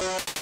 Bye.